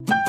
you.